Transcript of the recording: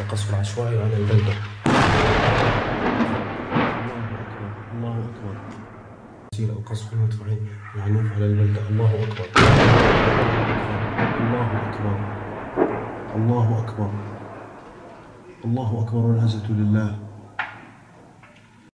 القصف العشوائي على البلدة. الله أكبر. الله أكبر تسير القصف المدفعي العنيف على البلدة. الله أكبر. الله أكبر. الله أكبر. الله أكبر والعزة لله.